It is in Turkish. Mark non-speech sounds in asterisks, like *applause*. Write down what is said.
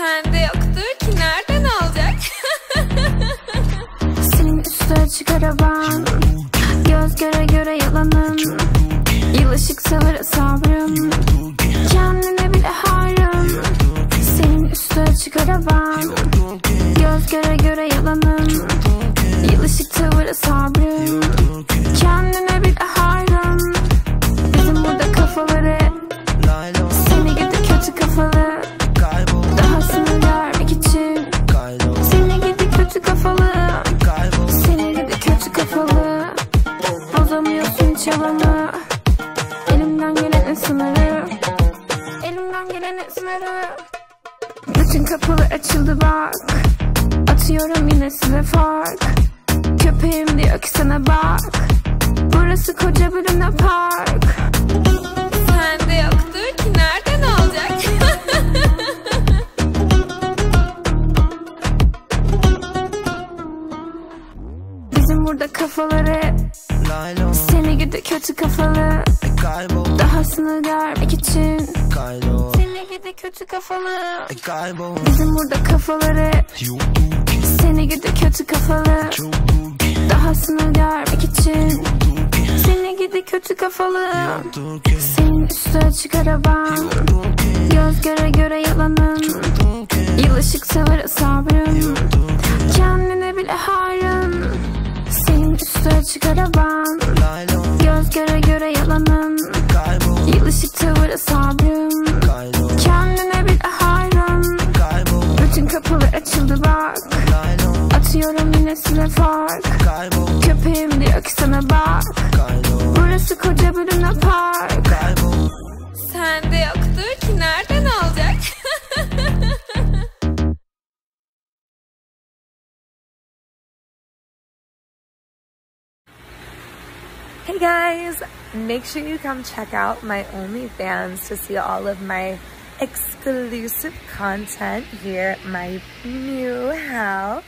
Sende yoktur ki nereden alacak? *laughs* Senin üstü açık araban Göz göre göre yalanım. Yıl ışık tavır sabrım Kendine bile hayran Senin üstü açık araban Göz göre göre yalanım. Yıl ışık tavır sabrım Kendine Çabamı Elimden gelenin sınırı. Elimden gelenin sınırı. Bütün kapılar açıldı bak. Atıyorum yine size fark. Köpeğim diyor ki sana bak. Burası koca bir luna park Sende yoktur ki nereden alacak? Bizim burada kafaları Gidi kötü kafalı. E kaybol. Dahasını görmek için. Kaybol. Seni gidi kötü kafalı. E kaybol. Bizim burada kafaları. Seni gidi kötü kafalı. Ki Dahasını görmek için. Seni gidi kötü kafalı. Ki Senin üstü açık araban. Göz göre göre yalanım Yıl ışık tavır sabrım Kendine bile hayran Senin üstü açık araban göre yalanım. Kaybol Yıl ışık tavır sabrım kaybol Kendine bile hayran. Bütün kapılar açıldı bak. Atıyorum yine size fark. Köpeğim diyor ki sana bak. Burası koca bir park. Kaybol Sende yoktur ki nereden alacak? Hey guys, make sure you come check out my OnlyFans to see all of my exclusive content here at my new house.